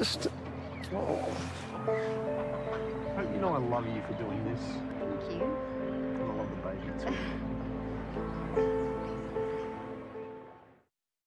best. Oh. You know I love you for doing this.